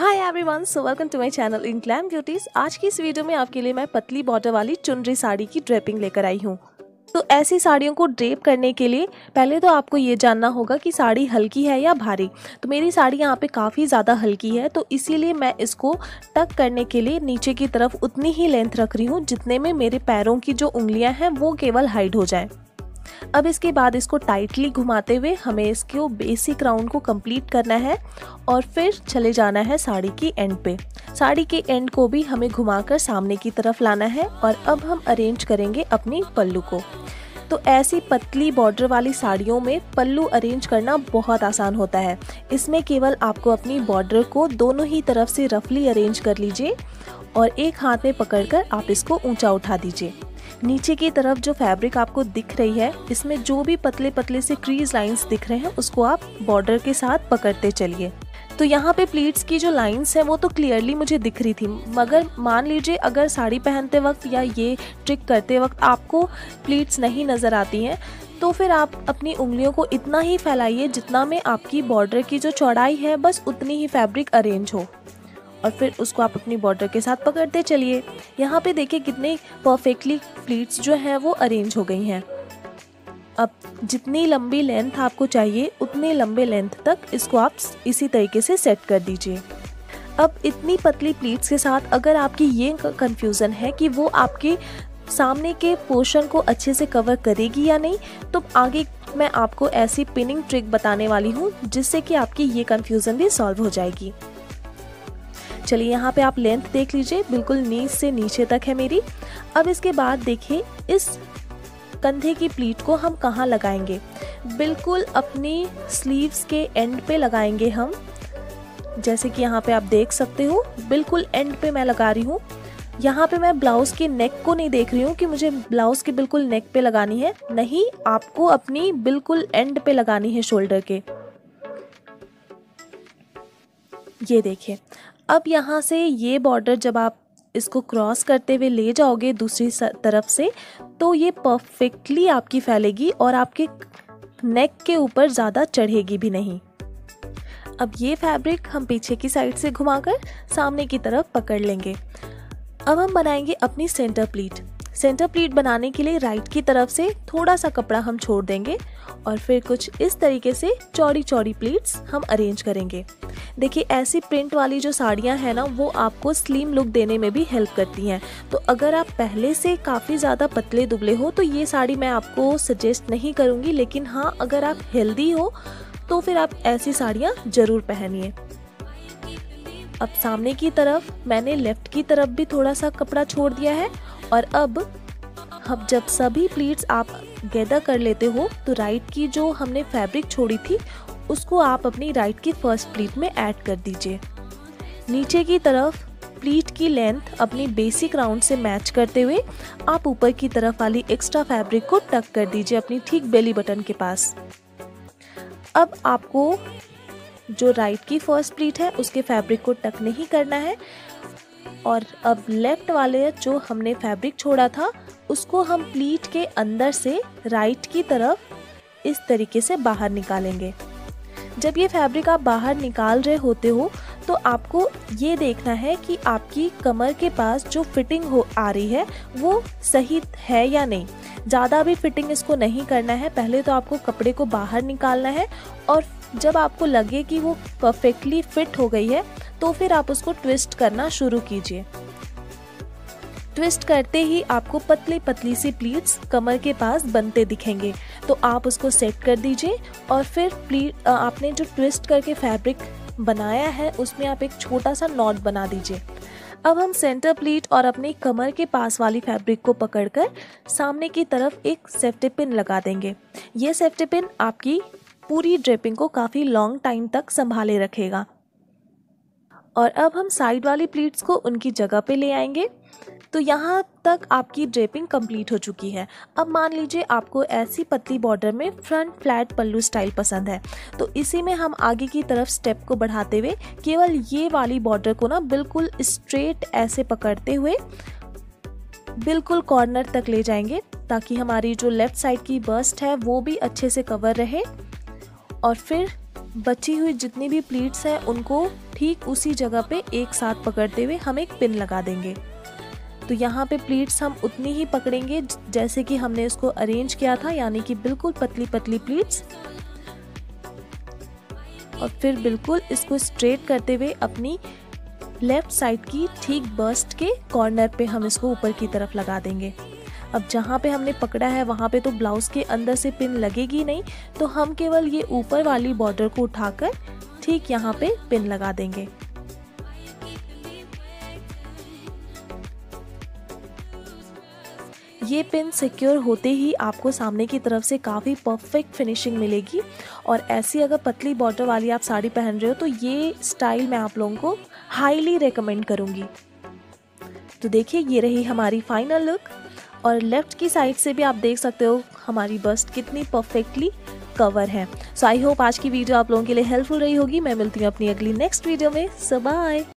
Hi everyone so welcome to my channel in glam beauties आज की इस video में आपके लिए मैं पतली बॉर्डर वाली चुनरी साड़ी की ड्रेपिंग लेकर आई हूँ। तो ऐसी साड़ियों को ड्रेप करने के लिए पहले तो आपको ये जानना होगा कि साड़ी हल्की है या भारी। तो मेरी साड़ी यहाँ पे काफ़ी ज़्यादा हल्की है तो इसीलिए मैं इसको टक करने के लिए नीचे की तरफ़ उतनी ही लेंथ रख रही हूँ जितने में मेरे पैरों की जो उंगलियाँ हैं वो केवल हाइड हो जाए। अब इसके बाद इसको टाइटली घुमाते हुए हमें इसको बेसिक राउंड को कंप्लीट करना है और फिर चले जाना है साड़ी की एंड पे। साड़ी के एंड को भी हमें घुमाकर सामने की तरफ़ लाना है और अब हम अरेंज करेंगे अपनी पल्लू को। तो ऐसी पतली बॉर्डर वाली साड़ियों में पल्लू अरेंज करना बहुत आसान होता है। इसमें केवल आपको अपनी बॉर्डर को दोनों ही तरफ़ से रफली अरेंज कर लीजिए और एक हाथ में पकड़कर आप इसको ऊँचा उठा दीजिए। नीचे की तरफ़ जो फैब्रिक आपको दिख रही है, इसमें जो भी पतले पतले से क्रीज लाइंस दिख रहे हैं, उसको आप बॉर्डर के साथ पकड़ते चलिए। तो यहाँ पे प्लीट्स की जो लाइंस हैं, वो तो क्लियरली मुझे दिख रही थी। मगर मान लीजिए, अगर साड़ी पहनते वक्त या ये ट्रिक करते वक्त आपको प्लीट्स नहीं नज़र आती हैं तो फिर आप अपनी उंगलियों को इतना ही फैलाइए जितना में आपकी बॉर्डर की जो चौड़ाई है, बस उतनी ही फैब्रिक अरेंज हो। और फिर उसको आप अपनी बॉर्डर के साथ पकड़ते चलिए। यहाँ पे देखिए कितने परफेक्टली प्लीट्स जो हैं वो अरेंज हो गई हैं। अब जितनी लंबी लेंथ आपको चाहिए, उतने लंबे लेंथ तक इसको आप इसी तरीके से सेट कर दीजिए। अब इतनी पतली प्लीट्स के साथ अगर आपकी ये कन्फ्यूज़न है कि वो आपके सामने के पोर्शन को अच्छे से कवर करेगी या नहीं तो आगे मैं आपको ऐसी पिनिंग ट्रिक बताने वाली हूँ जिससे कि आपकी ये कन्फ्यूज़न भी सॉल्व हो जाएगी। चलिए यहाँ पे आप लेंथ देख लीजिए, बिल्कुल नीच से नीचे तक है मेरी। अब इसके बाद देखिए, इस कंधे की प्लीट को हम कहाँ लगाएँगे? बिल्कुल अपनी स्लीव्स के एंड पे लगाएँगे हम। जैसे कि यहाँ पे आप देख सकते हो, बिल्कुल एंड पे मैं लगा रही हूँ। यहाँ पे मैं ब्लाउज के नेक को नहीं देख रही हूँ कि मुझे ब्लाउज के बिल्कुल नेक पे लगानी है। नहीं, आपको अपनी बिल्कुल एंड पे लगानी है शोल्डर के। ये देखिए अब यहाँ से ये बॉर्डर जब आप इसको क्रॉस करते हुए ले जाओगे दूसरी तरफ़ से तो ये परफेक्टली आपकी फैलेगी और आपके नेक के ऊपर ज़्यादा चढ़ेगी भी नहीं। अब ये फैब्रिक हम पीछे की साइड से घुमाकर सामने की तरफ़ पकड़ लेंगे। अब हम बनाएँगे अपनी सेंटर प्लीट सेंटर प्लीट बनाने के लिए राइट की तरफ़ से थोड़ा सा कपड़ा हम छोड़ देंगे और फिर कुछ इस तरीके से चौड़ी चौड़ी प्लीट्स हम अरेंज करेंगे। देखिए, ऐसी प्रिंट वाली जो साड़ियाँ हैं ना, वो आपको स्लिम लुक देने में भी हेल्प करती हैं। तो अगर आप पहले से काफ़ी ज़्यादा पतले दुबले हो तो ये साड़ी मैं आपको सजेस्ट नहीं करूँगी, लेकिन हाँ अगर आप हेल्दी हो तो फिर आप ऐसी साड़ियाँ ज़रूर पहनिए। अब सामने की तरफ़, मैंने लेफ़्ट की तरफ़ भी थोड़ा सा कपड़ा छोड़ दिया है और अब हम जब सभी प्लीट्स आप गैदा कर लेते हो तो राइट की जो हमने फैब्रिक छोड़ी थी, उसको आप अपनी राइट की फ़र्स्ट प्लीट में ऐड कर दीजिए। नीचे की तरफ़ प्लीट की लेंथ अपनी बेसिक राउंड से मैच करते हुए, आप ऊपर की तरफ़ वाली एक्स्ट्रा फैब्रिक को टक कर दीजिए अपनी ठीक बेली बटन के पास। अब आपको जो राइट की फ़र्स्ट प्लीट है, उसके फैब्रिक को टक नहीं करना है। और अब लेफ़्ट वाले जो हमने फैब्रिक छोड़ा था, उसको हम प्लीट के अंदर से राइट की तरफ़ इस तरीके से बाहर निकालेंगे। जब ये फैब्रिक आप बाहर निकाल रहे होते हो तो आपको ये देखना है कि आपकी कमर के पास जो फिटिंग हो, आ रही है, वो सही है या नहीं। ज़्यादा भी फिटिंग इसको नहीं करना है, पहले तो आपको कपड़े को बाहर निकालना है और जब आपको लगे कि वो परफेक्टली फिट हो गई है तो फिर आप उसको ट्विस्ट करना शुरू कीजिए। ट्विस्ट करते ही आपको पतली पतली सी प्लीट्स कमर के पास बनते दिखेंगे। तो आप उसको सेट कर दीजिए और फिर प्लीट आपने जो ट्विस्ट करके फैब्रिक बनाया है, उसमें आप एक छोटा सा नॉट बना दीजिए। अब हम सेंटर प्लीट और अपनी कमर के पास वाली फैब्रिक को पकड़कर सामने की तरफ़ एक सेफ्टी पिन लगा देंगे। ये सेफ्टी पिन आपकी पूरी ड्रेपिंग को काफ़ी लॉन्ग टाइम तक संभाले रखेगा। और अब हम साइड वाली प्लीट्स को उनकी जगह पे ले आएँगे। तो यहाँ तक आपकी ड्रेपिंग कंप्लीट हो चुकी है। अब मान लीजिए आपको ऐसी पतली बॉर्डर में फ्रंट फ्लैट पल्लू स्टाइल पसंद है। तो इसी में हम आगे की तरफ़ स्टेप को बढ़ाते हुए केवल ये वाली बॉर्डर को ना बिल्कुल स्ट्रेट ऐसे पकड़ते हुए बिल्कुल कॉर्नर तक ले जाएँगे ताकि हमारी जो लेफ़्ट साइड की बस्ट है वो भी अच्छे से कवर रहे। और फिर बची हुई जितनी भी प्लीट्स हैं, उनको ठीक उसी जगह पे एक साथ पकड़ते हुए हम एक पिन लगा देंगे। तो यहाँ पे प्लीट्स हम उतनी ही पकड़ेंगे जैसे कि हमने इसको अरेंज किया था, यानी कि बिल्कुल पतली पतली प्लीट्स और फिर बिल्कुल इसको स्ट्रेट करते हुए अपनी लेफ़्ट साइड की ठीक बस्ट के कॉर्नर पे हम इसको ऊपर की तरफ़ लगा देंगे। अब जहाँ पे हमने पकड़ा है, वहाँ पे तो ब्लाउज़ के अंदर से पिन लगेगी नहीं तो हम केवल ये ऊपर वाली बॉर्डर को उठाकर ठीक यहाँ पे पिन लगा देंगे। ये पिन सिक्योर होते ही आपको सामने की तरफ़ से काफ़ी परफेक्ट फिनिशिंग मिलेगी, और ऐसी अगर पतली बॉर्डर वाली आप साड़ी पहन रहे हो तो ये स्टाइल मैं आप लोगों को हाईली रेकमेंड करूँगी। तो देखिए, ये रही हमारी फाइनल लुक और लेफ़्ट की साइड से भी आप देख सकते हो, हमारी बस्ट कितनी परफेक्टली कवर है. सो आई होप आज की वीडियो आप लोगों के लिए हेल्पफुल रही होगी. मैं मिलती हूँ अपनी अगली नेक्स्ट वीडियो में. सब बाय